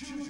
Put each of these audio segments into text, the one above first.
Choose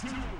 Two,